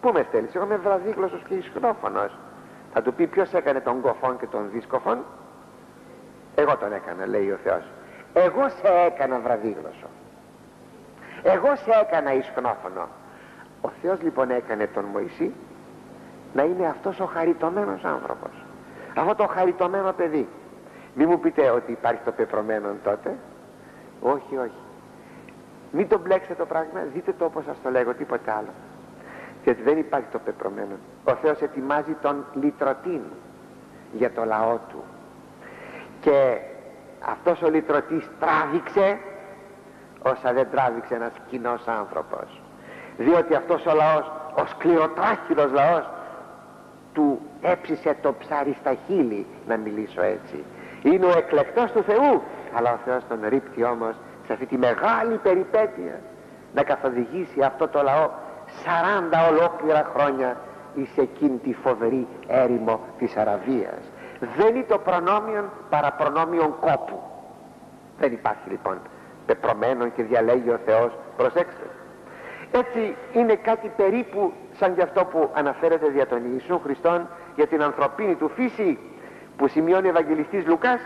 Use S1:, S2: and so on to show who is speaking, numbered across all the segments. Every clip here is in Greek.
S1: Πού με στέλνεις, εγώ είμαι βραδίγλωσσος και ισχνόφωνος. Θα του πει ποιος έκανε τον κοφόν και τον δίσκοφον. Εγώ τον έκανα, λέει ο Θεός. Εγώ σε έκανα βραδίγλωσσο. Εγώ σε έκανα ισχνόφωνο. Ο Θεός λοιπόν έκανε τον Μωυσή να είναι αυτός ο χαριτωμένος άνθρωπος. Αυτό το χαριτωμένο παιδί. Μη μου πείτε ότι υπάρχει το πεπρωμένο τότε. Όχι, όχι. Μην το μπλέξετε το πράγμα, δείτε το όπως σας το λέγω, τίποτε άλλο γιατί δεν υπάρχει το πεπρωμένο. Ο Θεός ετοιμάζει τον λυτρωτή για το λαό του. Και αυτός ο λυτρωτής τράβηξε όσα δεν τράβηξε ένας κοινός άνθρωπος. Διότι αυτός ο λαός ο σκληροτράχυλος λαός του έψησε το ψάρι στα χείλη να μιλήσω έτσι. Είναι ο εκλεκτός του Θεού αλλά ο Θεός τον ρίπτει όμως σε αυτή τη μεγάλη περιπέτεια να καθοδηγήσει αυτό το λαό 40 ολόκληρα χρόνια εις εκείνη τη φοβερή έρημο της Αραβίας. Δεν είναι το προνόμιον παρά προνόμιον κόπου. Δεν υπάρχει λοιπόν πεπρωμένο και διαλέγει ο Θεός. Προσέξτε. Έτσι είναι κάτι περίπου σαν και αυτό που αναφέρεται δια τον Ιησού Χριστόν για την ανθρωπίνη του φύση που σημειώνει ο Ευαγγελιστής Λουκάς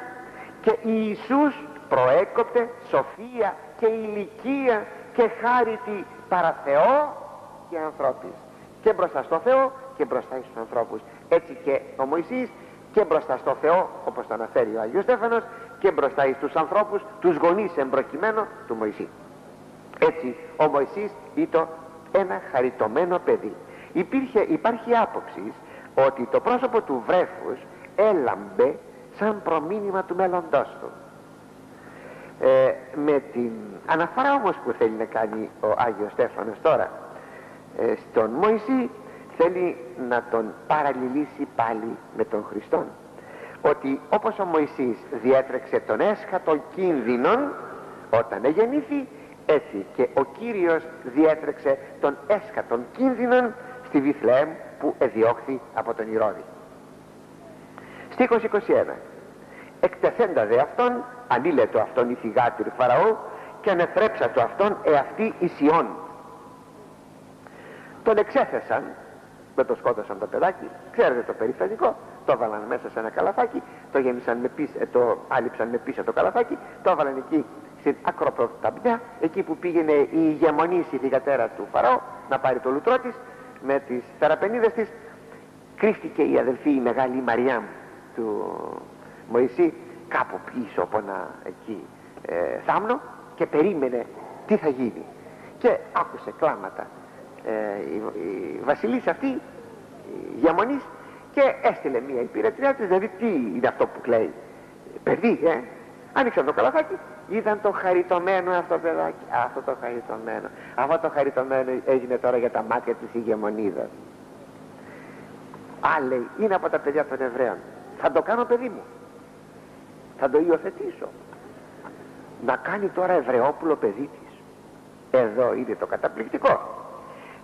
S1: και Ιησούς προέκοπτε σοφία και ηλικία και χάρητη παρά Θεό και ανθρώπης και μπροστά στο Θεό και μπροστά στους ανθρώπους. Έτσι και ο Μωυσής και μπροστά στο Θεό όπως το αναφέρει ο Άγιος Στέφανος και μπροστά στους ανθρώπους τους γονείς εμπροκειμένου του Μωυσή. Έτσι ο Μωυσής ήταν ένα χαριτωμένο παιδί. Υπήρχε, υπάρχει άποψη ότι το πρόσωπο του βρέφους έλαμπε σαν προμήνυμα του μέλλοντός του. Ε, με την αναφορά όμως που θέλει να κάνει ο Άγιος Στέφανος τώρα ε, στον Μωυσή θέλει να τον παραλληλήσει πάλι με τον Χριστόν. Ότι όπως ο Μωυσής διέτρεξε τον έσχατο κίνδυνον όταν εγεννήθη έτσι και ο Κύριος διέτρεξε τον έσχατον κίνδυνον στη Βιθλεέμ που εδιώχθη από τον Ηρώδη. Στίχος 21 εκτεθέντα δε αυτόν ανήλετο αυτόν η θυγάτη του Φαραώ και ανεθρέψα το αυτόν εαυτή Ισιών τον εξέθεσαν. Δεν το σκότωσαν το παιδάκι. Ξέρετε το περιστατικό. Το έβαλαν μέσα σε ένα καλαθάκι. Το γέμισαν με πίσα, ε, το άλυψαν με πίσα το καλαθάκι. Το έβαλαν εκεί στην ακροπροταμπιά εκεί που πήγαινε η ηγεμονής η θηγατέρα του Φαραώ να πάρει το λουτρό της με τις θεραπενίδες της. Κρύφτηκε η αδελφή η μεγάλη Μαριάμ του Μωυσή κάπου πίσω από ένα εκεί ε, θάμνο και περίμενε τι θα γίνει. Και άκουσε κλάματα ε, η, η βασιλίσσα αυτή η διαμονής και έστειλε μια υπηρετριά της δηλαδή τι είναι αυτό που κλαίει; Παιδί ε. Άνοιξαν το καλαθάκι είδαν το χαριτωμένο αυτό παιδάκι. Αυτό το χαριτωμένο. Αυτό το χαριτωμένο έγινε τώρα για τα μάτια της ηγεμονίδας. Α λέει είναι από τα παιδιά των Εβραίων. Θα το κάνω παιδί μου. Θα το υιοθετήσω. Να κάνει τώρα Εβραιόπουλο παιδί της. Εδώ είναι το καταπληκτικό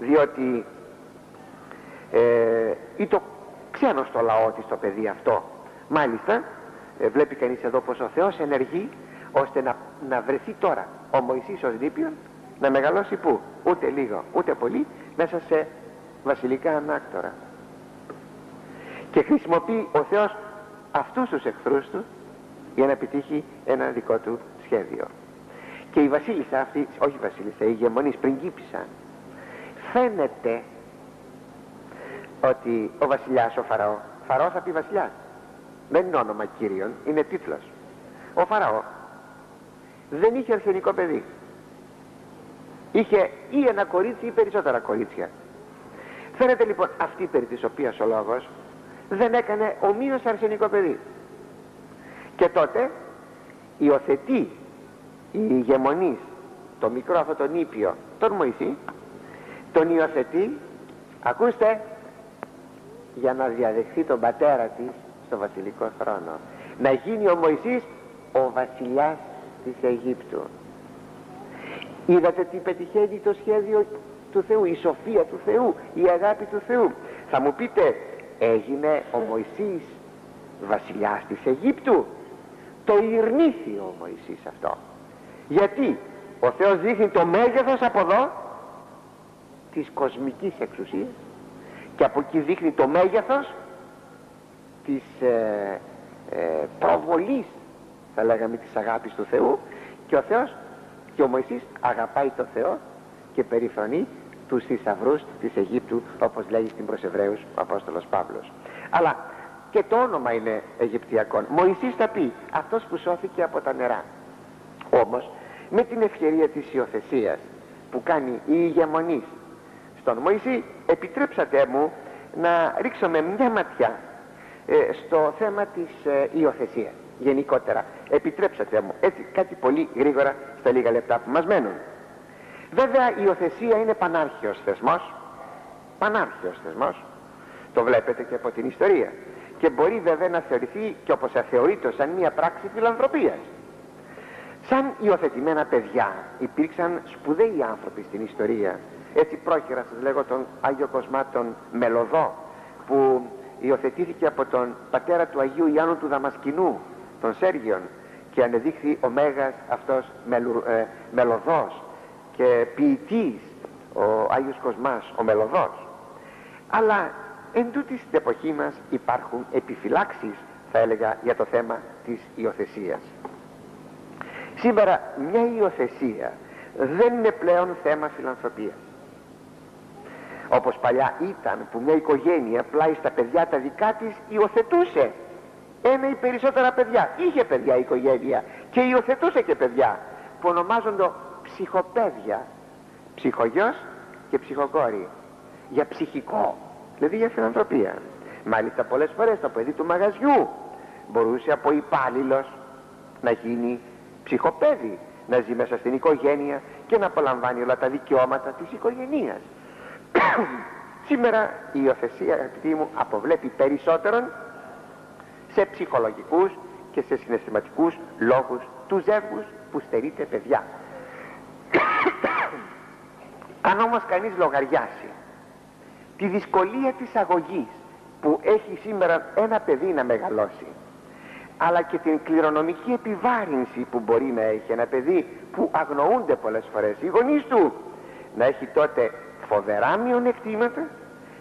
S1: διότι ε, ή το ξένο στο λαό της το παιδί αυτό. Μάλιστα ε, βλέπει κανείς εδώ πως ο Θεός ενεργεί ώστε να, να βρεθεί τώρα ο Μωυσής ως δίπιον να μεγαλώσει που ούτε λίγο ούτε πολύ μέσα σε βασιλικά ανάκτορα. Και χρησιμοποιεί ο Θεός αυτούς τους εχθρούς του για να επιτύχει ένα δικό του σχέδιο. Και η βασίλισσα αυτή, όχι η βασίλισσα, η ηγεμονής πριγκίπισσα φαίνεται ότι ο βασιλιάς ο Φαραώ Φαραώς θα πει βασιλιάς δεν είναι όνομα κύριον, είναι τίτλος. Ο Φαραώ δεν είχε αρσενικό παιδί. Είχε ή ένα κορίτσι ή περισσότερα κορίτσια. Φαίνεται λοιπόν αυτή περί της οποίας ο λόγος δεν έκανε ομοίως αρσενικό παιδί. Και τότε υιοθετεί η ηγεμονής το μικρό αυτό τον ήπιο τον Μωυσή τον υιοθετεί. Ακούστε για να διαδεχθεί τον πατέρα της στο βασιλικό θρόνο. Να γίνει ο Μωυσής ο βασιλιάς της Αιγύπτου. Είδατε τι πετυχαίνει το σχέδιο του Θεού η σοφία του Θεού η αγάπη του Θεού. Θα μου πείτε έγινε ο Μωυσής βασιλιάς της Αιγύπτου; Το ειρνήθη ο Μωυσής αυτό. Γιατί; Ο Θεός δείχνει το μέγεθος από εδώ της κοσμικής εξουσίας και από εκεί δείχνει το μέγεθος της ε, ε, προβολής θα λέγαμε της αγάπης του Θεού. Και ο Θεός και ο Μωυσής αγαπάει τον Θεό και περιφρονεί τους θησαυρούς της Αιγύπτου όπως λέει στην προς Εβραίους ο Απόστολος Παύλος. Αλλά και το όνομα είναι Αιγυπτιακό Μωυσής θα πει αυτός που σώθηκε από τα νερά όμως με την ευκαιρία της υιοθεσίας που κάνει η ηγεμονής στον Μωυσή επιτρέψατε μου να ρίξω με μια ματιά ε, στο θέμα της ε, υιοθεσίας γενικότερα. Επιτρέψατε μου. Έτσι κάτι πολύ γρήγορα στα λίγα λεπτά που μας μένουν. Βέβαια η υιοθεσία είναι πανάρχιος θεσμός. Πανάρχιος θεσμός. Το βλέπετε και από την ιστορία. Και μπορεί βέβαια να θεωρηθεί και όπως αθεωρείται σαν μια πράξη φιλανθρωπίας. Σαν υιοθετημένα παιδιά υπήρξαν σπουδαίοι άνθρωποι στην ιστορία έτσι πρόχειρα σας λέγω τον Άγιο Κοσμά τον Μελωδό που υιοθετήθηκε από τον πατέρα του Αγίου Ιάννου του Δαμασκηνού τον Σέργιον και ανεδείχθη ο Μέγας αυτός μελου, ε, Μελωδός και ποιητής ο Άγιος Κοσμάς ο Μελωδός αλλά εν τούτης στην εποχή μας υπάρχουν επιφυλάξεις θα έλεγα για το θέμα της υιοθεσίας. σήμερα μια υιοθεσία δεν είναι πλέον θέμα φιλανθρωπίας όπως παλιά ήταν που μια οικογένεια πλάι στα παιδιά τα δικά της υιοθετούσε. Ένα ή περισσότερα παιδιά. Είχε παιδιά η οικογένεια και υιοθετούσε και παιδιά που ονομάζονται ψυχοπαίδια ψυχογιός και ψυχοκόρη. Για ψυχικό δηλαδή για φιλανθρωπία. Μάλιστα πολλές φορές το παιδί του μαγαζιού μπορούσε από υπάλληλος να γίνει ψυχοπαίδι να ζει μέσα στην οικογένεια και να απολαμβάνει όλα τα δικαιώματα της οικογένειας σήμερα η υιοθεσία αγαπητοί μου αποβλέπει περισσότερον σε ψυχολογικούς και σε συναισθηματικούς λόγους τους ζεύγους που στερείται παιδιά. Αν όμως κανείς λογαριάσει τη δυσκολία της αγωγής που έχει σήμερα ένα παιδί να μεγαλώσει αλλά και την κληρονομική επιβάρυνση που μπορεί να έχει ένα παιδί που αγνοούνται πολλές φορές οι γονείς του να έχει τότε φοβερά μειονεκτήματα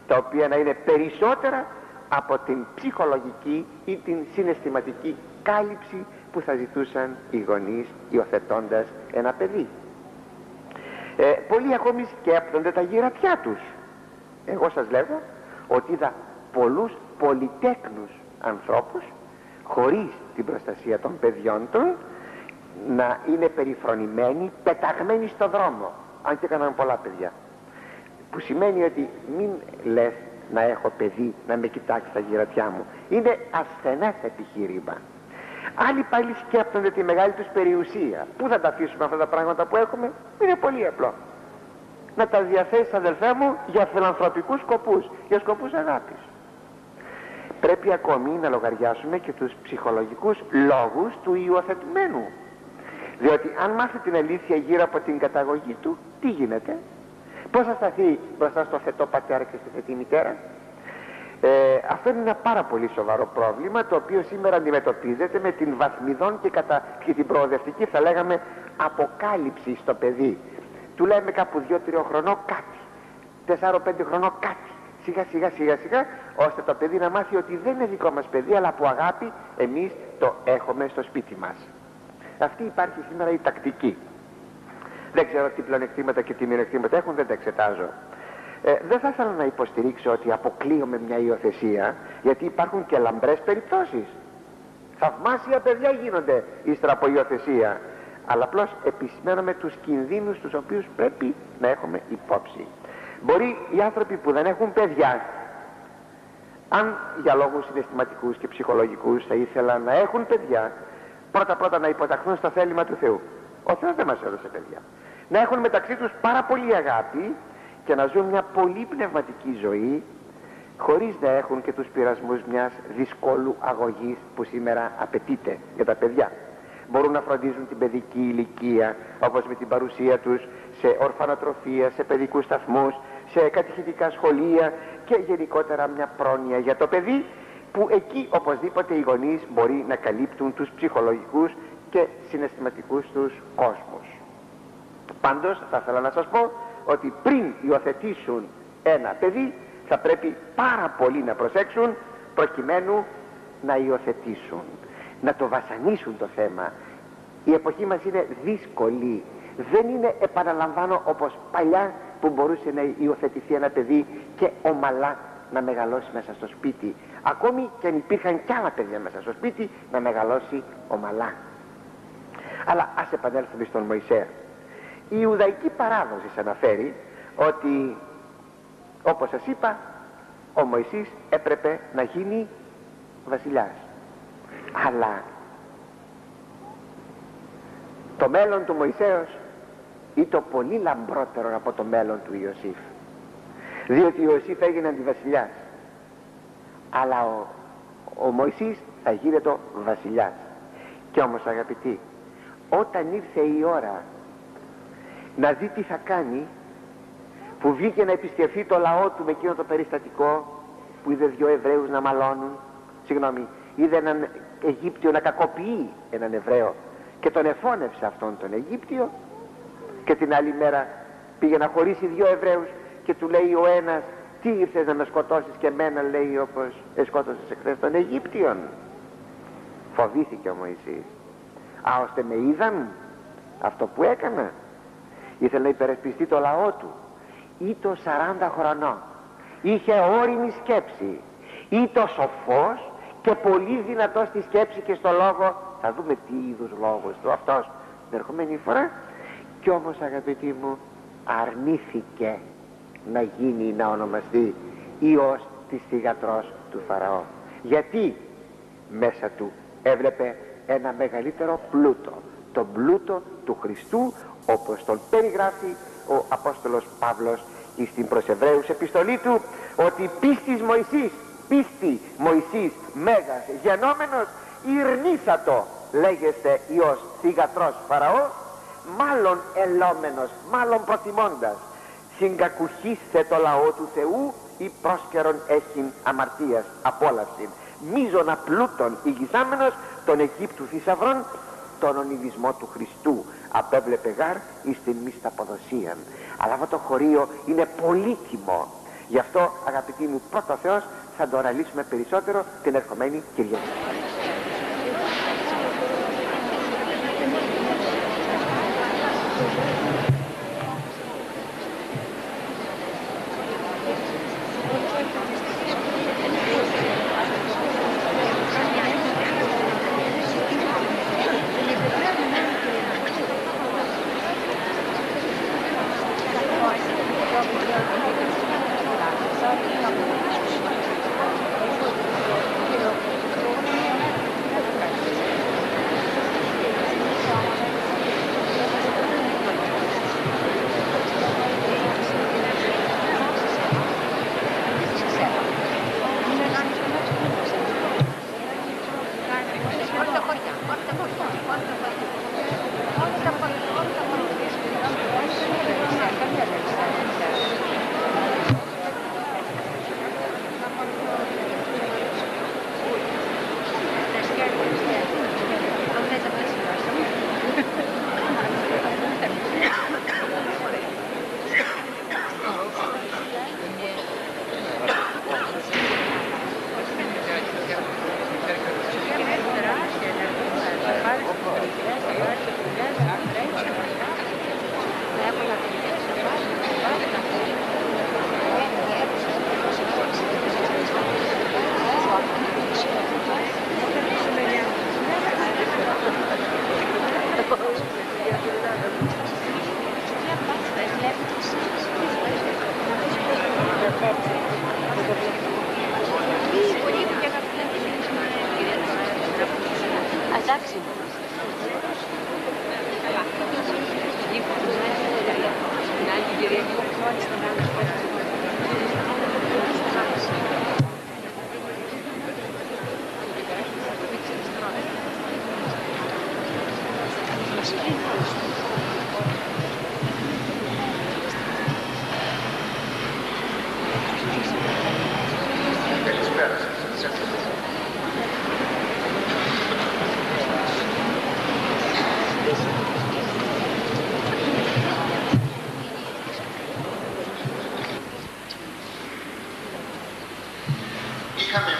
S1: τα οποία να είναι περισσότερα από την ψυχολογική ή την συναισθηματική κάλυψη που θα ζητούσαν οι γονείς υιοθετώντας ένα παιδί. Ε, πολλοί ακόμη σκέπτονται τα γυρατιά τους. Εγώ σας λέγω ότι είδα πολλούς πολυτέκνους ανθρώπους χωρίς την προστασία των παιδιών των να είναι περιφρονημένοι, πεταγμένοι στο δρόμο. Αν και έκαναν πολλά παιδιά που σημαίνει ότι μην λες να έχω παιδί να με κοιτάξει τα γυρατιά μου. Είναι ασθενές επιχείρημα. Άλλοι πάλι σκέπτονται τη μεγάλη τους περιουσία πού θα τα αφήσουμε αυτά τα πράγματα που έχουμε; Είναι πολύ απλό. Να τα διαθέσεις αδελφέ μου για φιλανθρωπικούς σκοπούς για σκοπούς αγάπης. Πρέπει ακόμη να λογαριάσουμε και τους ψυχολογικούς λόγους του υιοθετημένου. Διότι αν μάθει την αλήθεια γύρω από την καταγωγή του τι γίνεται; Πώς θα σταθεί μπροστά στο θετό πατέρα και στη θετή μητέρα; Ε, αυτό είναι ένα πάρα πολύ σοβαρό πρόβλημα το οποίο σήμερα αντιμετωπίζεται με την βαθμιδόν και, κατα... και την προοδευτική θα λέγαμε αποκάλυψη στο παιδί. Του λέμε κάπου 2-3 χρονών κάτι. 4-5 χρονών κάτι. Σιγά σιγά σιγά σιγά ώστε το παιδί να μάθει ότι δεν είναι δικό μας παιδί αλλά από αγάπη εμείς το έχουμε στο σπίτι μας. Αυτή υπάρχει σήμερα η τακτική δεν ξέρω τι πλεονεκτήματα και τι μειονεκτήματα έχουν δεν τα εξετάζω. Ε, δεν θα ήθελα να υποστηρίξω ότι αποκλείουμε μια υιοθεσία γιατί υπάρχουν και λαμπρές περιπτώσεις. Θαυμάσια παιδιά γίνονται ύστερα από υιοθεσία αλλά απλώς επισημένουμε τους κινδύνους τους οποίους πρέπει να έχουμε υπόψη. Μπορεί οι άνθρωποι που δεν έχουν παιδιά αν για λόγους συναισθηματικούς και ψυχολογικούς θα ήθελαν να έχουν παιδιά πρώτα πρώτα να υποταχθούν στο θέλημα του Θεού ο Θεός δεν μας έδωσε παιδιά. Να έχουν μεταξύ τους πάρα πολύ αγάπη και να ζουν μια πολύ πνευματική ζωή χωρίς να έχουν και τους πειρασμούς μιας δυσκόλου αγωγής που σήμερα απαιτείται για τα παιδιά. Μπορούν να φροντίζουν την παιδική ηλικία όπως με την παρουσία τους σε ορφανοτροφία, σε παιδικούς σταθμούς, σε κατηχητικά σχολεία και γενικότερα μια πρόνοια για το παιδί που εκεί οπωσδήποτε οι γονείς μπορεί να καλύπτουν τους ψυχολογικούς και συναισθηματικούς τους κόσμους. Πάντως θα ήθελα να σας πω ότι πριν υιοθετήσουν ένα παιδί θα πρέπει πάρα πολύ να προσέξουν προκειμένου να υιοθετήσουν να το βασανίσουν το θέμα. Η εποχή μας είναι δύσκολη. Δεν είναι επαναλαμβάνω όπως παλιά που μπορούσε να υιοθετηθεί ένα παιδί και ομαλά να μεγαλώσει μέσα στο σπίτι. Ακόμη και αν υπήρχαν κι άλλα παιδιά μέσα στο σπίτι να μεγαλώσει ομαλά αλλά ας επανέλθουμε στον Μωυσέα. Η Ιουδαϊκή παράδοση αναφέρει ότι όπως σας είπα ο Μωυσής έπρεπε να γίνει βασιλιάς. Αλλά το μέλλον του Μωυσέως ήταν πολύ λαμπρότερο από το μέλλον του Ιωσήφ. Διότι ο Ιωσήφ έγινε αντιβασιλιάς. Αλλά ο, ο Μωυσής θα γίνεται βασιλιάς. Και όμως αγαπητοί όταν ήρθε η ώρα να δει τι θα κάνει που βγήκε να επισκεφθεί το λαό του με εκείνο το περιστατικό που είδε δυο Εβραίους να μαλώνουν. Συγγνώμη είδε έναν Αιγύπτιο να κακοποιεί έναν Εβραίο και τον εφώνευσε αυτόν τον Αιγύπτιο και την άλλη μέρα πήγε να χωρίσει δύο Εβραίους και του λέει ο ένας τι ήρθες να με σκοτώσεις και εμένα λέει όπως σκότωσες εχθές τον Αιγύπτιον φοβήθηκε ο Μωυσής α ώστε με είδαν. Αυτό που έκανα. Ήθελε να υπερασπιστεί το λαό του. Ή το 40 χρονών. Είχε όριμη σκέψη. Ή το σοφός και πολύ δυνατός στη σκέψη και στο λόγο. Θα δούμε τι είδους λόγος του αυτός την ερχομένη φορά. Κι όμως αγαπητοί μου αρνήθηκε να γίνει να ονομαστεί Υιός της θυγατρός του Φαραώ. Γιατί; Μέσα του έβλεπε ένα μεγαλύτερο πλούτο τον πλούτο του Χριστού όπως τον περιγράφει ο Απόστολος Παύλος στην προς Εβραίους επιστολή του ότι πίστης Μωυσής πίστη Μωυσής μέγας γενόμενος ηρνήσατο λέγεστε Υιός θυγατρός Φαραώς μάλλον ελόμενος μάλλον προτιμώντας συγκακουχίστε το λαό του Θεού ή πρόσκαιρον έχειν αμαρτίας απόλαυση μίζωνα πλούτων ηγισάμενος των Αιγύπτου θησαυρών τον ονειδισμό του Χριστού. Απέβλεπε γάρ εις την μισταποδοσία αλλά αυτό το χωρίο είναι πολύτιμο. Γι' αυτό αγαπητοί μου πρώτο Θεός θα το αναλύσουμε περισσότερο την ερχομένη Κυριακή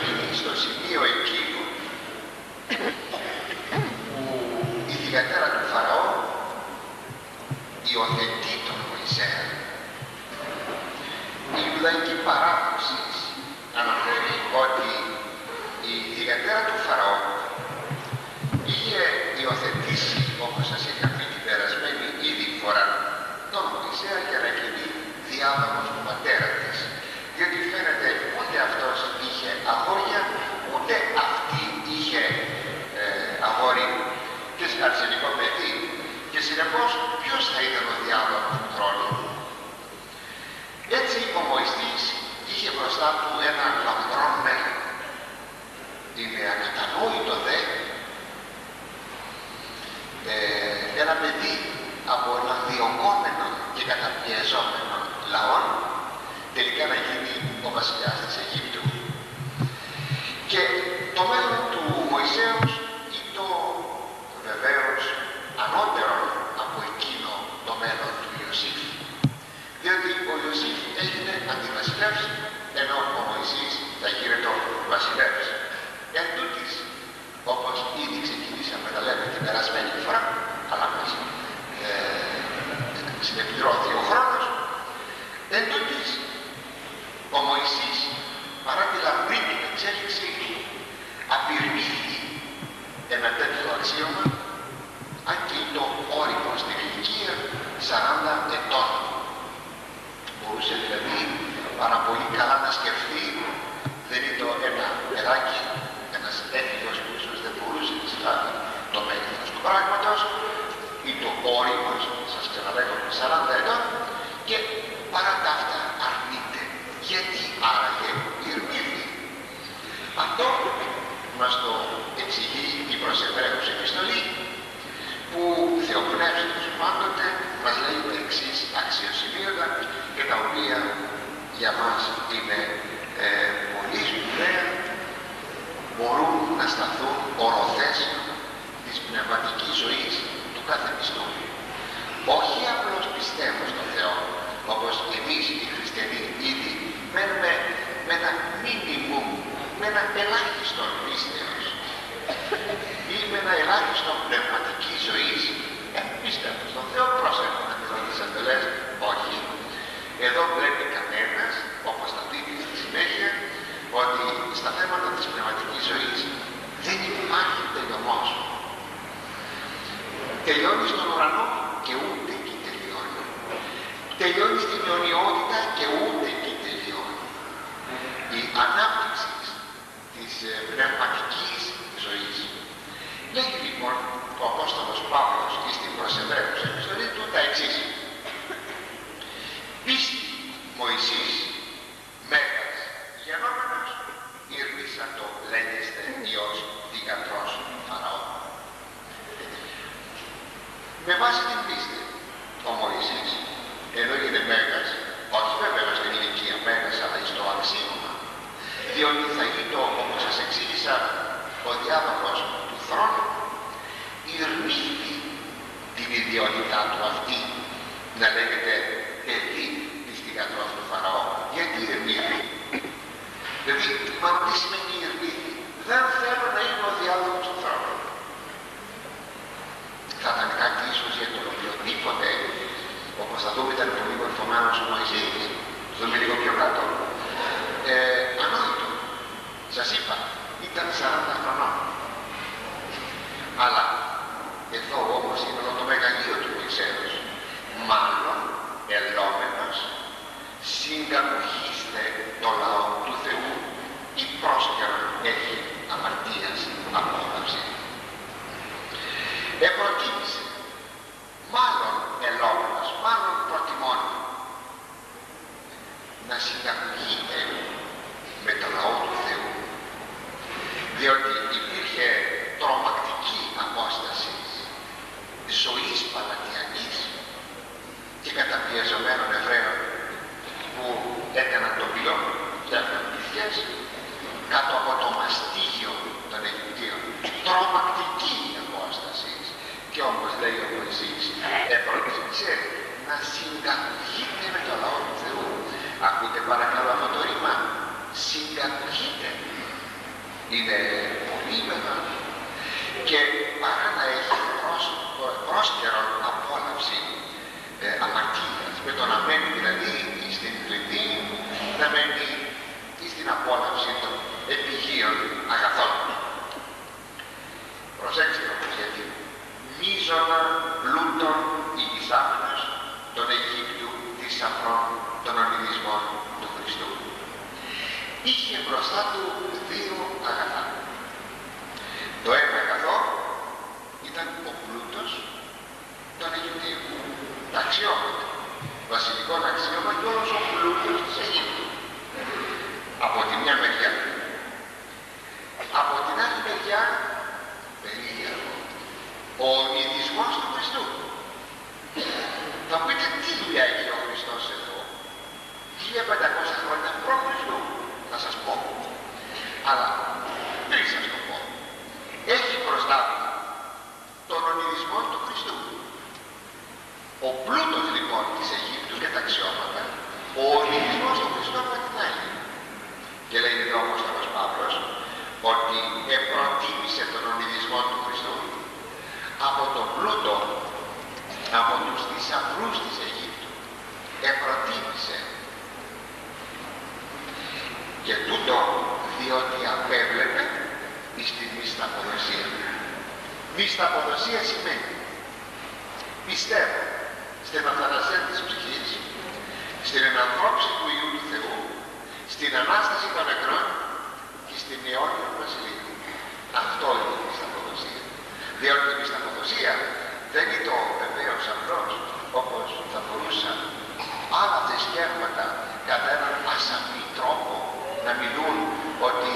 S2: ministro seguia o antigo, o Iliadara do Faraó e o Afetito do Moisés. E o para Και συνεπώς ποιος θα ήταν ο διάδοχος του χρόνου. Έτσι ο Μωυσής είχε μπροστά του ένα λαμπρό μέλλον. Είναι ακατανόητο δε ε, ένα παιδί από ένα διωγγόμενο και καταπιεζόμενο λαό τελικά να γίνει ο βασιλιάς της Αιγύπτου. Και το μέλλον του Μωυσέως ή το βεβαίως ανώτερο από εκείνο το μέλλον του Ιωσήφ. Διότι ο Ιωσήφ έγινε αντιβασιλεύς ενώ ο Μωυσής θα γίνεται βασιλεύς. Εν τούτης, όπως ήδη ξεκινήσαμε να λέμε την περασμένη φορά, αλλά μας ε, συνεπιδρώθη ο χρόνος, εν τούτης, ο Μωυσής, παρά τη λαμπρή του εξέλιξη, απειρμήθη ένα τέτοιο αξίωμα, αν και είναι όριμο στην ηλικία 40 ετών. Μπορούσε δηλαδή πάρα πολύ καλά να σκεφτεί, δεν είναι το ένα παιδάκι, ένας έφηβος που ίσως δεν μπορούσε να συλλάβει το μέγεθος του πράγματος, ή το όριμος, σας ξαναλέγω, 40 ετών, και παρά τα αυτά αρνείται. Γιατί άραγε ηρμήθη. Αυτό μας το εξηγεί η προσεβραίωση επιστολή που θεοπνεύστος πάντοτε μας λέει τα εξής αξιοσημείωτα και τα οποία για μας είναι ε, πολύ σπουδαία μπορούν να σταθούν οροφές της πνευματικής ζωής του κάθε πιστού. Όχι απλώς πιστεύω στον Θεό, όπως εμείς οι χριστιανοί ήδη μένουμε με ένα μήνυμου, με ένα ελάχιστο πίστεως ή με ένα ελάχιστο πνευματικής ζωής. Ε, πιστεύω στον Θεό, πρόσεχω να μιλώ τις εντελές, όχι. Εδώ βλέπει κανένας, όπως θα δείτε στη συνέχεια, ότι στα θέματα της πνευματικής ζωής δεν υπάρχει τελειωμός. Τελειώνει στον ουρανό και ούτε εκεί τελειώνει. Τελειώνει στην αιωνιότητα και ούτε εκεί τελειώνει. Η ανάπτυξη της ε, πνευματικής βάση την πίστη, ο Μωυσής, ενώ είναι Μέγας, όχι βέβαια στην ηλικία Μέγας, αλλά στο αξίωμα, διότι θα γίνει όπως σας εξήγησα ο διάδοχος του θρόνου ηρμήθη την ιδιότητά του αυτή να λέγεται παιδί της θυγατρός του Φαραώ. Γιατί ηρμήθη. Δηλαδή, μα τι σημαίνει ηρμήθη. Δεν θέλω να είμαι ο διάδοχος του θρόνου. Θα ήταν κάτι ίσως για τον οποιοδήποτε, όπως θα δούμε ήταν πολύ κορυφωμένος ο Μωυσής, δούμε λίγο πιο κάτω, ε, ανόητο. Σας είπα, ήταν 40 χρονών. Αλλά εδώ όμως είναι το μεγαλείο του Μωυσέως. Μάλλον ελόμενος συγκατοχίστε είναι πολύ μεγάλο και παρά να έχει προς, απόλαυση ε, με το να μένει δηλαδή στην πληθή, να μένει στην απόλαυση των επιγείων αγαθών. Προσέξτε όμως γιατί μίζωνα πλούτων οι δυσάφνες των Αιγύπτου δυσαφρών των ονειδισμών του Χριστού. Είχε μπροστά του θρησκεύματα κατά έναν ασαφή τρόπο να μιλούν ότι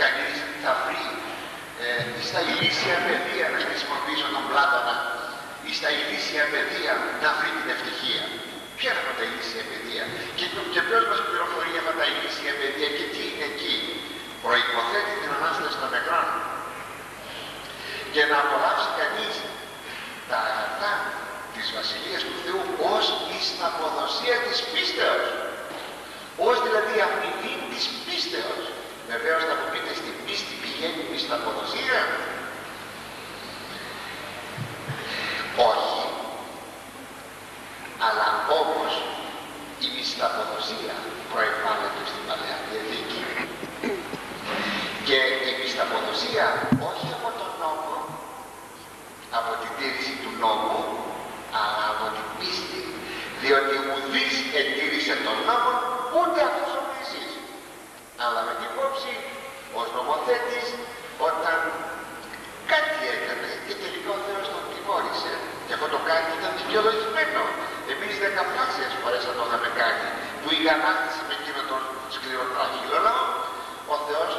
S2: κανείς θα βρει ε, στα ηλίσια παιδεία να χρησιμοποιήσω τον Πλάτωνα ή στα ηλίσια παιδεία να βρει την ευτυχία. Ποια είναι αυτά τα ηλίσια παιδεία και, και ποιος μας πληροφορεί αυτά τα ηλίσια παιδεία και τι είναι εκεί; Προϋποθέτει την Ανάσταση των νεκρών και να απολαύσει κανείς τα αγαθά της Βασιλείας του Θεού ως εις τα αποδοσία της πίστεως. Ως δηλαδή αμοιβή της πίστεως. Βεβαίως θα μου πείτε στην πίστη πηγαίνει εις τα αποδοσία. Όχι. Αλλά όμως η μισθαποδοσία προεπάλλεται στην Παλαιά Διαθήκη. Και η μισθαποδοσία όχι από τον νόμο, από την τήρηση του νόμου, αλλά από την πίστη. Διότι ουδής ετήρησε τον νόμο, ούτε αυτός ο Μωυσής. Αλλά με την υπόψη, ως νομοθέτης, όταν κάτι έκανε και τελικά ο Θεός τον τιμώρησε. Και αυτό το κάτι ήταν δικαιολογημένο. Εμείς δεκαπλάσιες φορές θα το είχαμε κάνει, που η γανάκτηση με εκείνο τον σκληροτράχυλο λαό, ο Θεός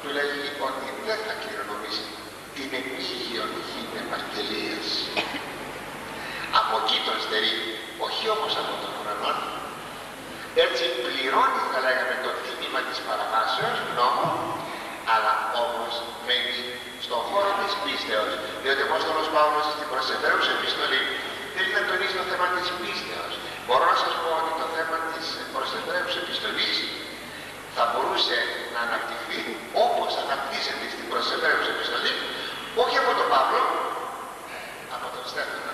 S2: του λέγει ότι δεν θα κληρονομήσει την επίγειον γην επαγγελίας. Από εκεί τον στερεί, όχι όμως από τον ουρανό. Έτσι πληρώνει θα λέγαμε το τίμημα της παραβάσεως νόμου, αλλά όμως μένει στον χώρο της πίστεως. Διότι ο Απόστολος Παύλος στην προσεβαίους επιστολή θέλει να τονίσει το θέμα της πίστεως. Μπορώ να σας πω ότι το θέμα της προσεβαίους επιστολής θα μπορούσε να αναπτυχθεί όπως αναπτύσσεται στην προσεβαίους επιστολή, όχι από τον Παύλο, από τον Στέφανο.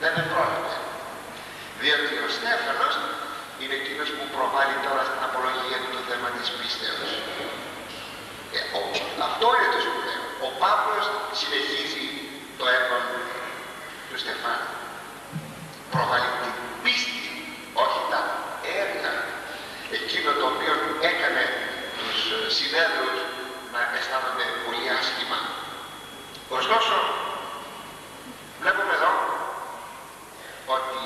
S2: Δεν με πρόλαβε. Διότι ο Στέφανος είναι εκείνος που προβάλλει τώρα στην απολογία του το θέμα της πίστεως. Ε, ο, αυτό είναι το σπουδαίο. Ο Παύλος συνεχίζει το έργο του Στεφάνου. Προβάλλει την πίστη, όχι τα έργα. Εκείνο το οποίο έκανε τους συνέδρους να αισθάνονται πολύ άσχημα. Ωστόσο, βλέπουμε εδώ ότι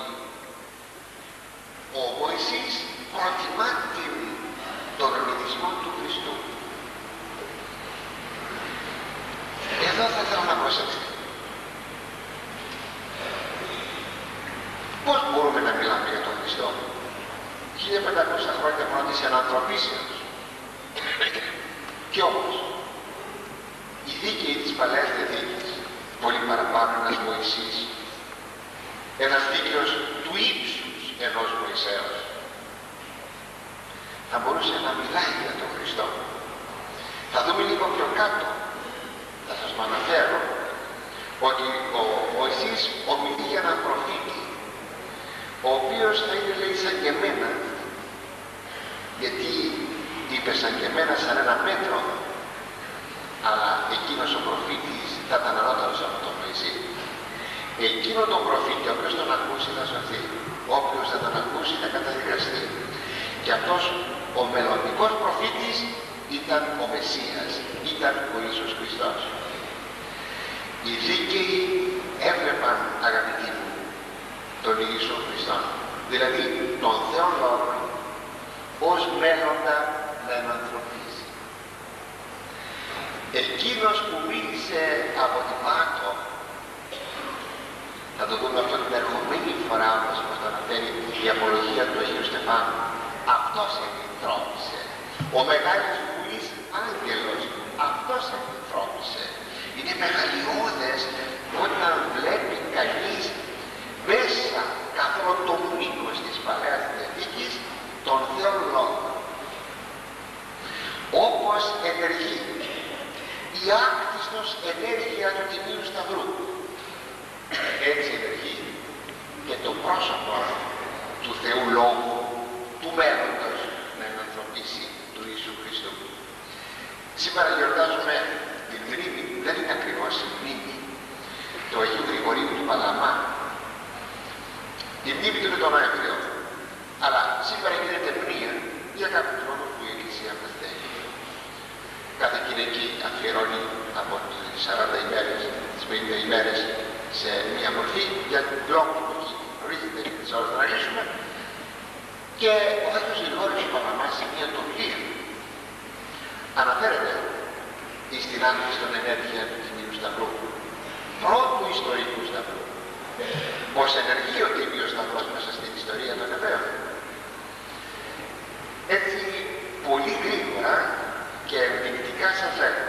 S2: ο Μωυσής προτιμά την, τον ονειδισμό του Χριστού. Εδώ θα ήθελα να προσέξετε. Πώς μπορούμε να μιλάμε για τον Χριστό; 1500 χρόνια πρώτης ανθρωπίσεως. Και όμως, η δίκαιη της Παλαιάς Διαθήκης, πολύ παραπάνω ένας Μωυσής, ένας δίκαιος του ύψους ενός Μωυσέως, θα μπορούσε να μιλάει για τον Χριστό. Θα δούμε λίγο πιο κάτω, θα σας το αναφέρω, ότι ο Μωυσής ομιλεί για έναν προφήτη, ο οποίος θα είναι λέει σαν και εμένα, γιατί είπε σαν και εμένα σαν ένα μέτρο, αλλά εκείνος ο προφήτης θα ήταν ανώτερος από τον Μωυσή. εκείνο τον προφήτη, όποιος τον ακούσει θα σωθεί, όποιος δεν τον ακούσει θα καταδικαστεί. Και αυτός ο μελλοντικός προφήτης ήταν ο Μεσσίας, ήταν ο Ιησούς Χριστός. Οι δίκαιοι έβλεπαν, αγαπητοί μου, τον Ιησού Χριστό, δηλαδή τον Θεό Λόγο, ως μέλλοντα να ενανθρωπίσει. Εκείνος που μίλησε από την Πάτο, θα το δούμε αυτό την ερχομένη φορά όπως μας το αναφέρει η απολογία του Αγίου Στεφάνου, αυτός ενθρόπησε. Ο μεγάλος βουλής άγγελος, αυτός ενθρόπησε. Είναι μεγαλειώδες όταν βλέπει κανείς μέσα καθ' όλο το μήκος της Παλαιάς Διαθήκης τον Θεό Λόγο. Όπως ενεργεί η άκτιστος ενέργεια του Τιμίου Σταυρού. Έτσι ενεργεί και το πρόσωπο του Θεού Λόγου, του μέλλοντος να ενανθρωπίσει του Ιησού Χριστού. Σήμερα γιορτάζουμε την μνήμη, δεν είναι ακριβώς η μνήμη του Αγίου Γρηγορίου του Παλαμά. Η μνήμη του είναι το Νοέμβριο. Αλλά σήμερα γίνεται μνήμα για κάποιους λόγους που η Εκκλησία μας θέλει. Κάθε Κυριακή αφιερώνει από τις 40 ημέρες, τις 50 ημέρες σε μια μορφή για λόγους που έχει ορίζεται και τις ώρες να λύσουμε και ο Άγιος Γρηγόριος Παλαμάς σε μια τοπία αναφέρεται στην άκρη των ενέργεια του Τιμίου Σταυρού πρώτου ιστορικού Σταυρού πως ενεργεί ο Τίμιος Σταυρός μέσα στην ιστορία των Εβραίων έτσι πολύ γρήγορα και ενδεικτικά σας λέγω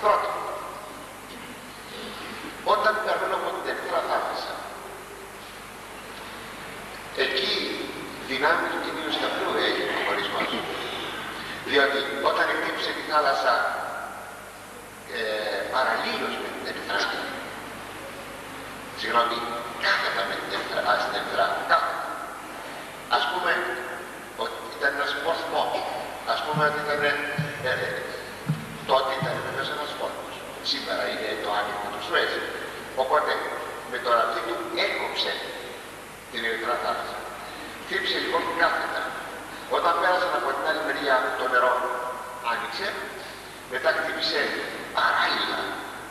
S2: πρώτον όταν περνούν από την Ερυθρά Θάλασσα εκεί δυνάμεις του Τιμίου Σταυρού έγινε ο χωρισμός. Διότι όταν εκτύπησε τη θάλασσα ε, παραλλήλως με την Ερυθρά συγγνώμη κάθετα με την Ερυθρά στην Ερυθρά κάθετα ας πούμε ότι ήταν ένας πορθμός ας πούμε ότι ήταν ε, τότε ήταν βεβαίως ένας φόρμος σήμερα είναι το άνοιγμα του Σουέζ. Οπότε με το ραφτί του έκοψε την Ερυθρά θάλασσα χτύπησε λοιπόν κάθετα όταν πέρασαν από την άλλη μεριά το νερό άνοιξε μετά χτύπησε παράλληλα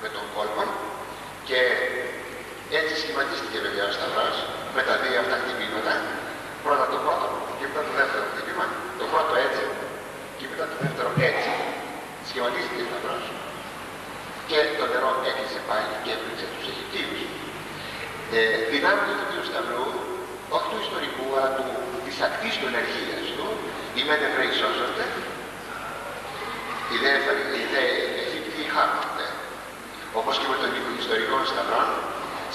S2: με τον κόλπο και έτσι σχηματίστηκε βέβαια ο Σταυρός με τα δύο αυτά χτυπήματα. Πρώτα το πρώτο και μετά το δεύτερο χτύπημα. Το πρώτο έτσι και μετά το δεύτερο έτσι. Σχηματίστηκε ο Σταυρός και το νερό έκλεισε πάλι και έπληξε τους Αιγυπτίους. Ε, δυνάμεις του Θείου Σταυρού όχι του ιστορικού αλλά του, της ακτής του ενεργείας του. Οι μεν Εβραίοι σώζονται. Οι δε Αιγύπτιοι χάνονται όπως και με τον ιστορικό σταυρό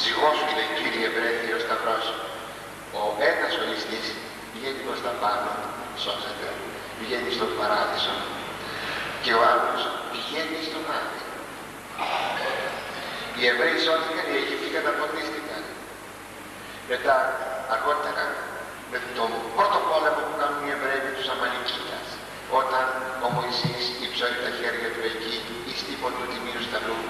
S2: ζυγός και λέει κύριε βρέθη ο σταυρός. Ο ένας ολιστής πηγαίνει προς τα πάνω σώζεται. Πηγαίνει στον παράδεισο. Και ο άλλος πηγαίνει στον άδειο. Οι Εβραίοι σώθηκαν, οι Αιγύπτιοι καταποντίστηκαν μετά αργότερα με τον πρώτο πόλεμο που κάνουν οι Εβραίοι με τους Αμαλικίτας όταν ο Μωυσής υψώνει τα χέρια του εκεί εις τύπον του Τιμίου Σταυρού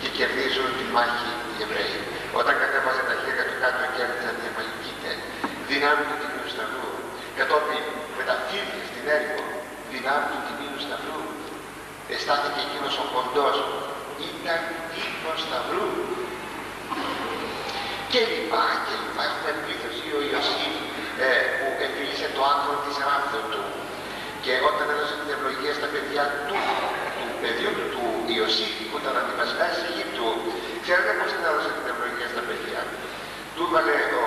S2: και κερδίζουν τη μάχη οι Εβραίοι. Όταν κατέβαζε τα χέρια του κάτω και κέρδισαν οι Αμαλικίτες, δυνάμει του Τιμίου Σταυρού. Κατόπιν με τα φίδια στην έρημο, δυνάμει του Τιμίου Σταυρού. Εστάθηκε εκείνος ο κοντός, ήταν ύπος Σταυρού. Και λοιπά και λοιπά. Έχουμε πλήθος ή ο Ιωσήφ ε, που επίλυσε το άκρο της ράμφου του και όταν έδωσε την ευλογία στα παιδιά του, του παιδιού του, του Ιωσήφ που ήταν αντιπασχάς της Αιγύπτου, ξέρετε πώς την έδωσε την ευλογία στα παιδιά. Του έβαλε ο,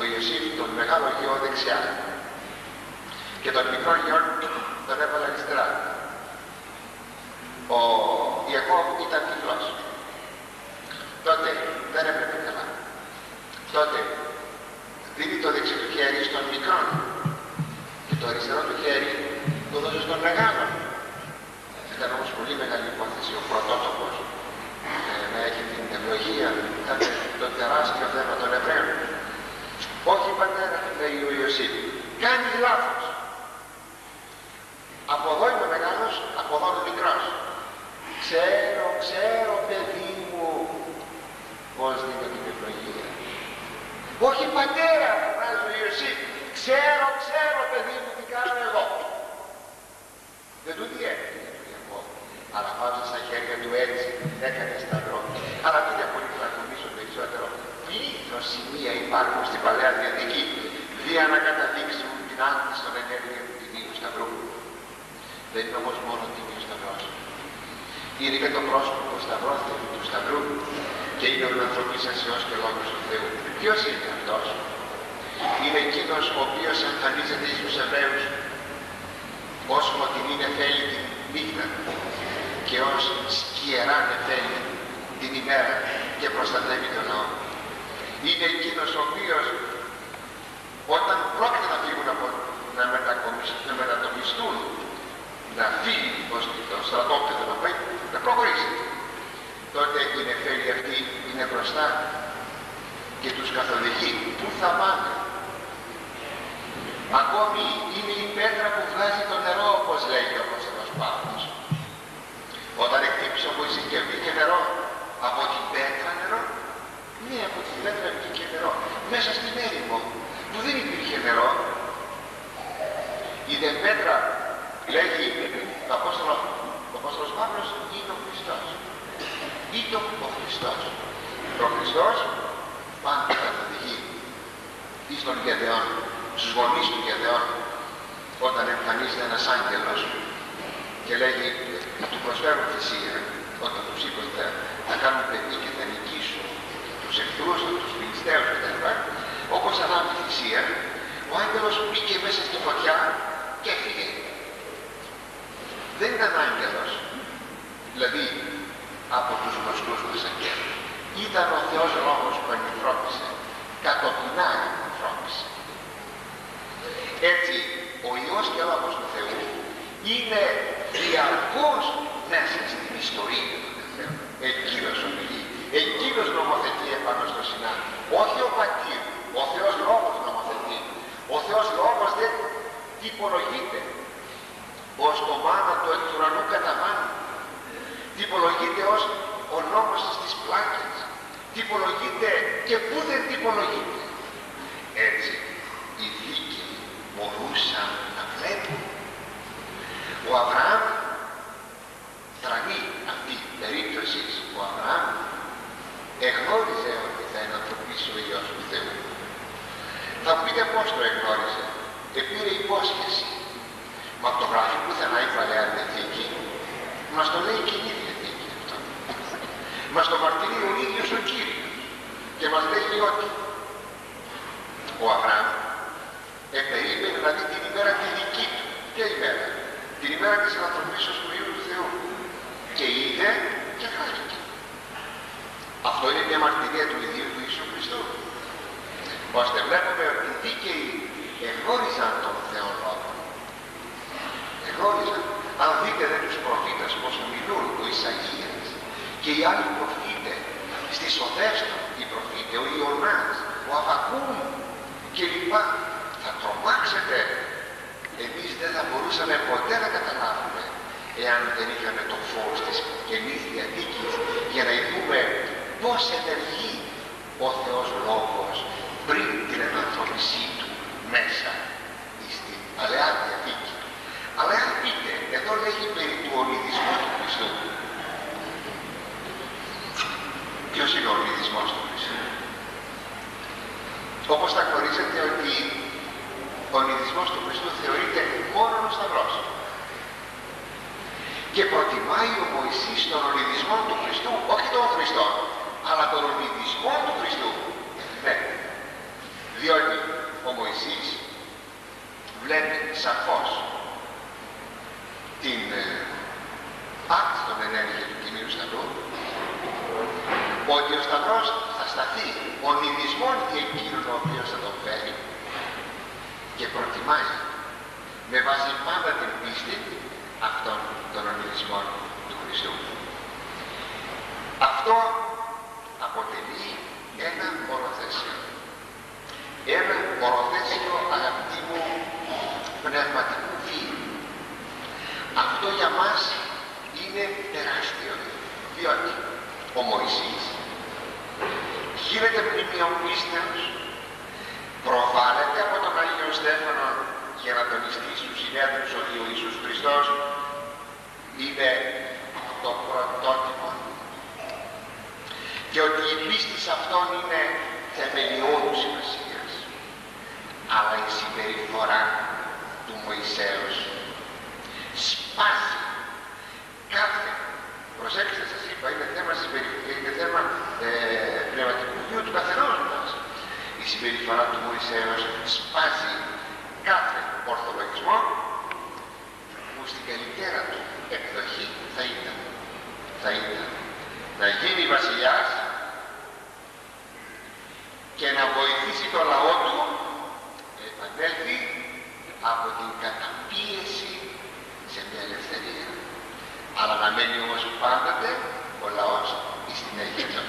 S2: ο Ιωσήφ τον μεγάλο γιο δεξιά και τον μικρό γιο τον έβαλε αριστερά. Ο Ιακώβ ήταν τυφλός. Τότε δεν έπρεπε καλά. Τότε δίνει το δεξί του χέρι στον μικρό και το αριστερό του χέρι το δώσε στον μεγάλο. Ήταν όμως πολύ μεγάλη υπόθεση ο πρωτότοπος ε, να έχει την ευλογία, ήταν το τεράστιο θέμα των Εβραίων. Όχι πατέρα, λέει ο Ιωσήφ, κάνεις λάθος. Από εδώ είμαι μεγάλος, από εδώ είμαι μικρός. Ξέρω, ξέρω παιδί μου πώς δίνει ευλογία. Όχι πατέρα, φωνάζει ο Ιωσήφ, ξέρω, ξέρω παιδί μου τι κάνω εγώ. Δεν του διέφυγε του Ιακώβ, αλλά βάζω στα χέρια του έτσι, έκανε σταυρό. Αλλά τότε πολύ θα ακολουθήσω περισσότερο. Πλήθος σημεία υπάρχουν στην Παλαιά Διαθήκη, δια να καταδείξουν την άνθηση των ενέργειων του Τιμίου Σταυρού. Δεν είναι όμως μόνο ο Τιμίου Σταυρός. Είναι και το πρόσωπο του Σταυρού, του Σταυρού και είναι ο ανθρωπίσας Υιός και Λόγος του Θεού. Ποιος είναι αυτός; Είναι εκείνος ο οποίος εμφανίζεται στους Εβραίους ως φωτεινή νεφέλη την νύχτα και ως σκιερά νεφέλη την ημέρα και προστατεύει τον ναό. Είναι εκείνος ο οποίος όταν πρόκειται να φύγουν από να, να μετατοπιστούν να φύγει το στρατόπεδο να πάει να προχωρήσει. Τότε η νεφέλη αυτή είναι μπροστά και τους καθοδηγεί. Πού θα πάνε; Ακόμη είναι η πέτρα που βγάζει το νερό όπως λέει ο Απόστολος Παύλος. Όταν εκτύπησε ο Μωυσή και βγήκε νερό από την πέτρα νερό ναι από την πέτρα βγήκε νερό. Μέσα στην έρημο που δεν υπήρχε νερό. Η δε πέτρα λέγει ο Απόστολος, ο Απόστολος Παύλος είναι ο Χριστός είναι ο Χριστός ο Χριστός πάντα καθοδηγεί εις των Γεδεών στους γονείς του Γεδεών όταν εμφανίζεται ένας άγγελος και λέγει του προσφέρουν θυσία όταν τους είπε θα, θα κάνουν παιδί και θα νικήσουν τους εχθρούς, τους Φιλιστέους κτλ. Όπως ανάβει θυσία, ο άγγελος μπήκε μέσα στη φωτιά και έφυγε. Δεν ήταν άγγελος, δηλαδή από τους γνωστούς μας αγγέλους. Ήταν ο Θεός Λόγος που ανυθρώπησε, κατοπινά ανυθρώπησε. Έτσι, ο Υιός και Λόγος του Θεού είναι διαρκώς μέσα στην ιστορία του Θεού. Εκείνος ομιλεί, εκείνος νομοθετεί επάνω στο Σινά. Όχι ο πατήρ, ο Θεός Λόγος νομοθετεί. Ο Θεός Λόγος δεν τυπολογείται ως το μάνα του εκ του ουρανού καταβάνει. Τυπολογείται ως ο νόμος στις πλάκες. Τυπολογείται και πού δεν τυπολογείται. Έτσι, οι δίκαιοι μπορούσαν να βλέπουν. Ο Αβραάμ τρανεί αυτή η περίπτωση ο Αβραάμ εγνώριζε ότι θα ενανθρωπίσει ο Υιός του Θεού. Θα μου πείτε πώς το εγνώριζε. Επήρε υπόσχεση. Μα το γράφει πουθενά η Παλαιά Διαθήκη. Μας το λέει και η ίδια Διαθήκη αυτό. Μας το μαρτυρεί ο ίδιος ο Κύριος. Και μας λέει ότι ο Αβραάμ επερίμενε να δει την ημέρα τη δική του. Ποια ημέρα; Την ημέρα της ανθρωπίσεως του Υιού του Θεού. Και είδε και χάθηκε. Αυτό είναι μια μαρτυρία του ιδίου του Ιησού Χριστού. Ώστε βλέπουμε ότι οι δίκαιοι εγνώριζαν τον Θεό Λόγο. Εγνώριζαν. Αν δείτε δε τους προφήτες πως μιλούν ο Ισαγίας και οι άλλοι προφήτες στις οδές του, οι προφήτες, ο Ιωνάς, ο Αβακούμ και λοιπά, θα τρομάξετε. Εμείς δεν θα μπορούσαμε ποτέ να καταλάβουμε εάν δεν είχαμε το φως της Καινής Διαθήκης για να δούμε πώς ενεργεί ο Θεός Λόγος πριν την ενανθρωπισή Του μέσα στην Παλαιά Διαθήκη. Αλλά αν πείτε, εδώ λέγει περί του ονειδισμού του Χριστού. Ποιος είναι ο ονειδισμός του Χριστού; Όπως θα γνωρίζετε ότι ο ονειδισμός του Χριστού θεωρείται μόνο ο Σταυρός. Και προτιμάει ο Μωυσής τον ονειδισμό του Χριστού, όχι τον Χριστό, αλλά τον ονειδισμό του Χριστού. Ναι. Διότι ο Μωυσής βλέπει σαφώς την ε, άρτη των ενέργειων του Κοινού Σταυρού ότι ο Σταυρός θα σταθεί ο νηδισμόν εκείνον ο οποίος θα τον φέρει και προτιμάει με βάση πάντα την πίστη αυτών των ονειδισμών του Χριστού. Αυτό αποτελεί ένα μονοθέσιο. Ένα μονοθέσιο αγαπητοί μου πνευματικού βίου. Αυτό για μας είναι τεράστιο, διότι ο Μωυσής γίνεται μνημείο πίστεως, προβάλλεται από τον Άγιο Στέφανο για να τονιστεί στους συνέδρους ότι ο Ιησούς Χριστός είναι το πρωτότυπο και ότι η πίστη σε Αυτόν είναι θεμελιώδους σημασία. Αλλά η συμπεριφορά του Μωυσέως σπάσει κάθε προσέξτε σας είπα είναι θέμα, είναι θέμα ε, πνευματικού βίου του καθενός μας. Η συμπεριφορά του Μωυσέως σπάσει κάθε ορθολογισμό που στην καλύτερα του εκδοχή θα ήταν. Θα ήταν. Να γίνει βασιλιάς και να βοηθήσει το λαό του να επανέλθει από την καταπίεση σε μια ελευθερία. Αλλά να μένει όμως πάντοτε ο λαός στην Αίγυπτο.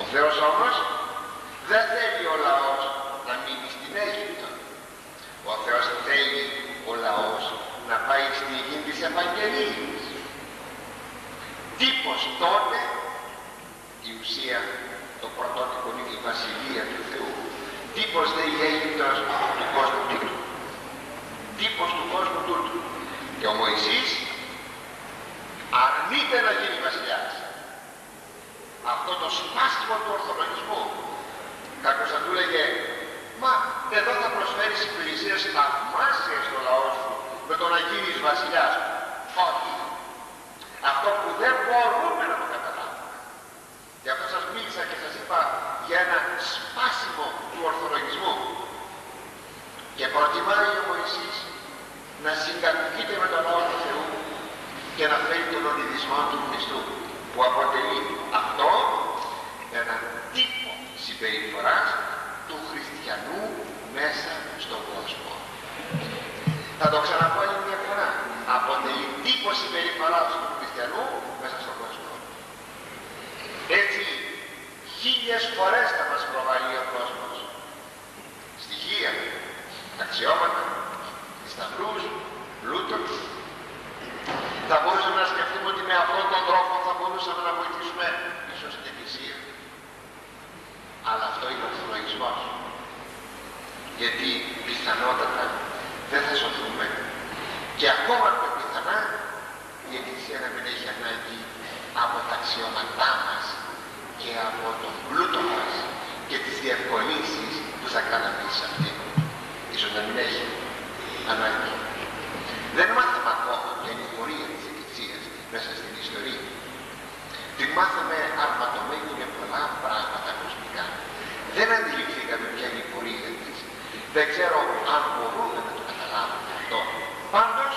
S2: Ο Θεός όμως δεν θέλει ο λαός να μείνει στην Αίγυπτο. Ο Θεός θέλει ο λαός να πάει στη γη της Ευαγγελίας. Τύπος τότε η ουσία το πρωτότυπο είναι η Βασιλεία του Θεού. Τύπος δε η Αίγυπτος του κόσμου τούτου. Τύπος του κόσμου τούτου. Και ο Μωυσής αρνείται να γίνει βασιλιάς. Αυτό το σπάσιμο του ορθολογισμού. Κάποιος θα του λέγε, μα εδώ θα προσφέρεις υπηρεσίες θαυμάσιες στο λαό σου με το να γίνεις βασιλιάς. Όχι. Αυτό που δεν μπορούμε να το καταλάβουμε. Γι' αυτό σας μίλησα και σας είπα για ένα σπάσιμο του ορθολογισμού. Και προτιμάει ο Μωυσής να συγκατοικείται με τον νόμο του Θεού και να φέρει τον ονειδισμό του Χριστού που αποτελεί αυτό ένα τύπο συμπεριφοράς του χριστιανού μέσα στον κόσμο. Θα το ξαναπώ άλλη μια φορά. Αποτελεί τύπο συμπεριφοράς του χριστιανού μέσα στον κόσμο. Έτσι χίλιες φορές θα μας προβάλλει ο κόσμος. Στοιχεία, αξιώματα, σταυρούς, πλούτων. Θα μπορούσαμε να σκεφτούμε ότι με αυτόν τον τρόπο θα μπορούσαμε να βοηθήσουμε ίσως την Εκκλησία. Αλλά αυτό είναι ο ορθολογισμός. Γιατί πιθανότατα δεν θα σωθούμε. Και ακόμα πιο πιθανά η Εκκλησία να μην έχει ανάγκη από τα αξιώματά μας και από τον πλούτο μας και τις διευκολύνσεις που θα κάναμε σε αυτήν. Ίσως να μην έχει ανάγκη. Δεν μάθαμε ακόμα ποια είναι η πορεία της Εκκλησίας μέσα στην ιστορία. Την μάθαμε αρματωμένη με πολλά πράγματα κοσμικά. Δεν αντιληφθήκαμε ποια είναι η πορεία της. Δεν ξέρω αν μπορούμε να το καταλάβουμε αυτό. Πάντως,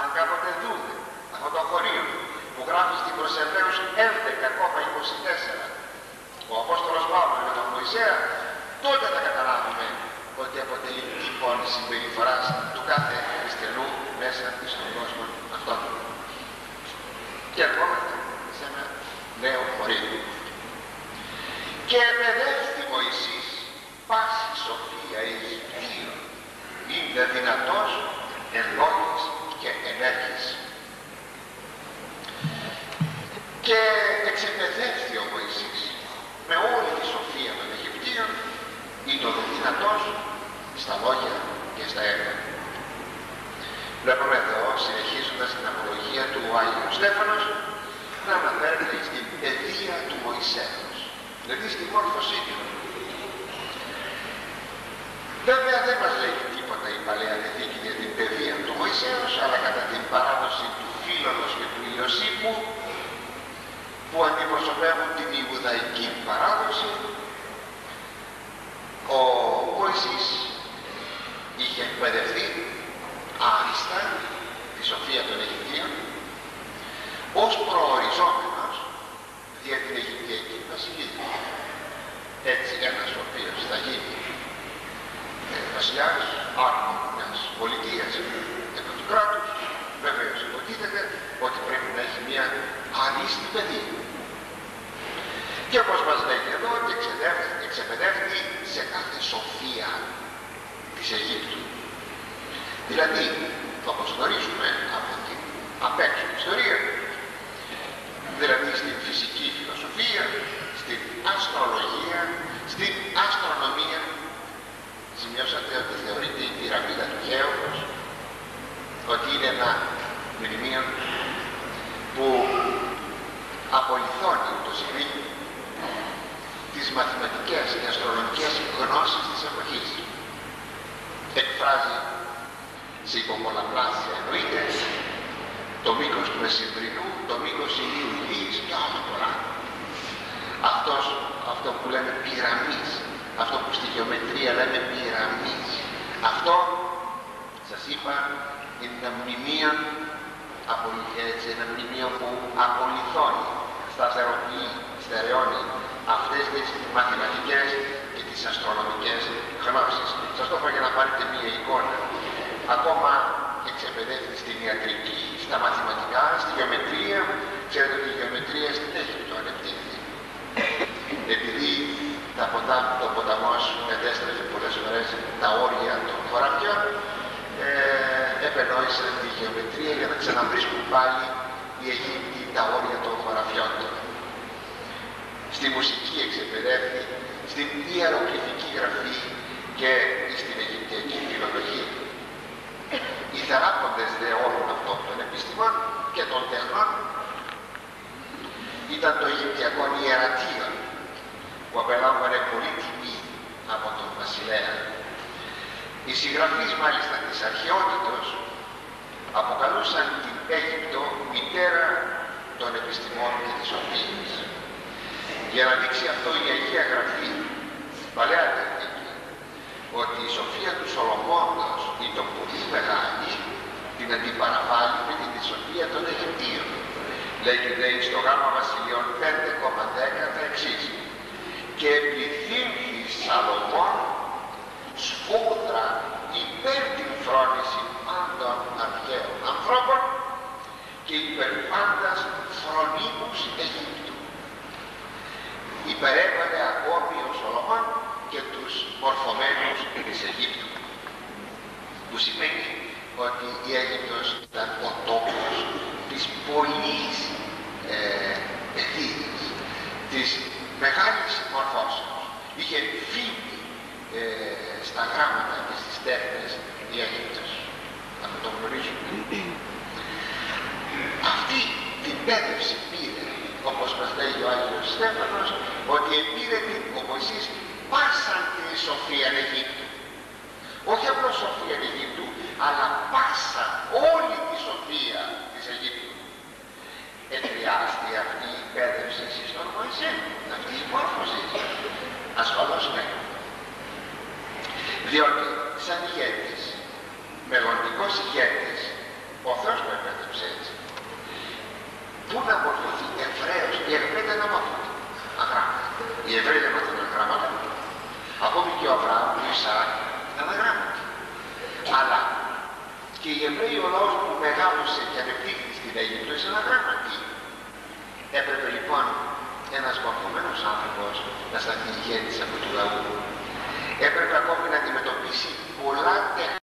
S2: αν κάποτε δούμε αυτό το χωρίο που γράφει στην Προσεβαίους 11,24 ο Απόστολος Παύλος με τον Μωυσέα, τότε θα καταλάβουμε ότι αποτελεί τύπον συμπεριφοράς του κάθε χριστιανού μέσα στον κόσμο αυτόν. Και ερχόμαστε σε ένα νέο χωρίο. Και επεδέχθη Μωυσής πάση σοφία Αιγυπτίων, είναι δυνατός εν λόγης και ενέργειες. Και εξεπαιδεύθη ο Μωυσής με όλη τη σοφία των Αιγυπτίων είναι ο δυνατός στα λόγια και στα έργα. Βλέπουμε εδώ, συνεχίζοντας την απολογία του Άγιου Στέφανος, να αναφέρεται στην παιδεία του Μωυσέως, δηλαδή στη μόρφωσή του. Βέβαια δεν μας λέει τίποτα η Παλαιά Διαθήκη για την παιδεία του Μωυσέως, αλλά κατά την παράδοση του Φίλωνος και του Ιωσήπου, που αντιπροσωπεύουν την Ιουδαϊκή παράδοση, ο Μωυσής είχε εκπαιδευτεί άριστα τη σοφία των Αιγυπτίων ως προοριζόμενος δια την Αιγυπτιακή βασιλεία. Έτσι ένας ο οποίος θα γίνει ε, βασιλιάς άτομο μιας πολιτείας επί του κράτους βεβαίως υποτίθεται ότι πρέπει να έχει μια αρίστη παιδεία. Και όπως μας λέγει εδώ και εξεπαιδεύει σε κάθε σοφία της Αιγύπτου. Δηλαδή, όπως γνωρίζουμε από την απ' έξω ιστορία, δηλαδή στην φυσική φιλοσοφία, στην αστρολογία, στην αστρονομία. Σημειώσατε ότι θεωρείται η πυραμίδα του Χέοφος, ότι είναι ένα μνημείο που απολυθώνει το σημείο τις μαθηματικές και αστρονομικές γνώσεις της εποχής. Εκφράζει σε υποπολαπλάσια εννοείται το μήκος του μεσημβρινού, το μήκος ηλίου ηλίας και όλα πολλά. Αυτός, αυτό που λέμε πυραμής, αυτό που στη γεωμετρία λέμε πυραμής, αυτό σας είπα είναι ένα μνημείο έτσι, ένα μνημείο που απολυθώνει, σταθεροποιεί, στερεώνει αυτές τις μαθηματικές και τις αστρονομικές γνώσεις. Σας το για να πάρετε μία εικόνα. Ακόμα εξεπαιδεύεται στην ιατρική, στα μαθηματικά, στη γεωμετρία. Ξέρετε ότι η γεωμετρία στην Αίγυπτο ανεπτύχθη. Επειδή τα ποτά, το ποταμός μετέστρεφε πολλές φορές τα όρια των χωραφιών, ε, επενόησαν τη γεωμετρία για να ξαναβρίσκουν πάλι οι Αιγύπτιοι τα όρια των χωραφιών των. Στη μουσική εξεπαιδεύει, στην ιερογλυφική γραφή και στην Αιγυπτιακή φιλολογία. Οι θεράποντες δε όλων αυτών των επιστημών και των τεχνών ήταν το Αιγυπτιακό ιερατείο που απελάμβανε πολύ τιμή από τον βασιλέα. Οι συγγραφείς μάλιστα της αρχαιότητος αποκαλούσαν την Αίγυπτο μητέρα των επιστημών και της σοφίας. Για να δείξει αυτό η Αγία Γραφή, παλαιά τεχνική, ότι η σοφία του Σολομώντος το πολύ μεγάλη, την αντιπαραβάλλει με την σοφία των Αιγυπτίων. Λέγει λέει στο γάμα βασιλειών 5,10 τα εξής. Και επιθύμχη Σαλομών σπούδρα υπέρ την φρόνηση πάντων αρχαίων ανθρώπων και υπέρ πάντας φρονίμους Αιγύπτου. Υπερέβαλε ακόμη ο Σολομών και τους μορφωμένους της Αιγύπτου που σημαίνει ότι η Αίγυπτος ήταν ο τόπος της πολλής ε, της μεγάλης μορφώσεως. Είχε φύγει ε, στα γράμματα και στις τέχνες η Αίγυπτος. Αυτό το γνωρίζουμε. Αυτή την πέδευση πήρε, όπως μας λέει ο Άγιος Στέφανος, ότι πήρε την, ο Μωυσής πάσαν την σοφία Αιγύπτου. Όχι απλώς σοφία Αιγύπτου, αλλά πάσα όλη τη σοφία της Αιγύπτου. Εχρειάστη αυτή η εκπαίδευση στον Μωυσή, αυτή η μόρφωση. Ασφαλώς ναι. Διότι σαν ηγέτης, μελλοντικός ηγέτης, ο Θεός το εκπαίδευσε έτσι. Πού να μορφωθεί Εβραίος, οι Εβραίοι δεν μάθουν αγράμματα. Οι Εβραίοι δεν μάθουν αγράμματα. Ακόμη και ο Αβραάμ, ο Ισαάκ, ήταν αγράμματα. Αλλά και οι Εβραίοι ο λαός που μεγάλωσε και ανεπτύχθη στην Αίγυπτο ήταν αγράμματοι. Έπρεπε λοιπόν ένας παγωμένος άνθρωπος να σταθεί ηγέτης από του λαού. Έπρεπε ακόμη να αντιμετωπίσει πολλά τεχνικά